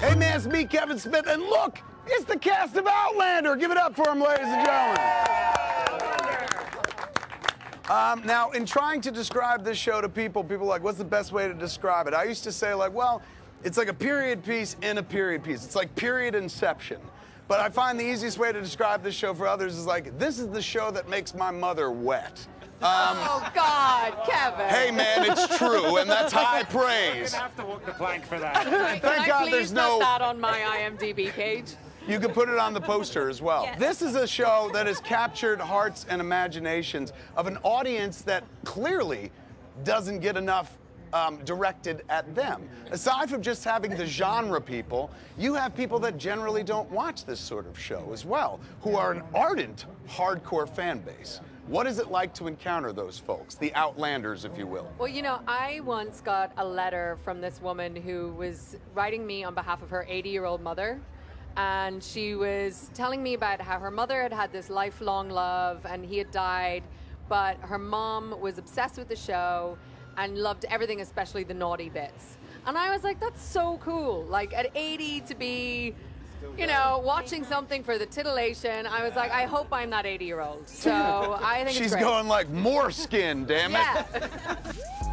man, it's me, Kevin Smith, and look, it's the cast of Outlander. Give it up for him, ladies and gentlemen. Um, now, in trying to describe this show to people, people are like, what's the best way to describe it? I used to say, like, well, it's like a period piece in a period piece. It's like period inception. But I find the easiest way to describe this show for others is like, this is the show that makes my mother wet. Um, oh God, Kevin. Hey man, it's true, and that's high praise. Gonna have to walk the plank for that. Thank I God please there's put no- that on my IMDb page? You can put it on the poster as well. Yes. This is a show that has captured hearts and imaginations of an audience that clearly doesn't get enough um, directed at them. Aside from just having the genre people, you have people that generally don't watch this sort of show as well, who are an ardent, hardcore fan base. What is it like to encounter those folks, the outlanders, if you will? Well, you know, I once got a letter from this woman who was writing me on behalf of her 80 year old mother. And she was telling me about how her mother had had this lifelong love and he had died, but her mom was obsessed with the show and loved everything, especially the naughty bits. And I was like, that's so cool. Like at 80 to be, you know, watching something for the titillation. I was like, I hope I'm that 80 year old. So I think She's it's great. going like more skin, damn it. Yeah.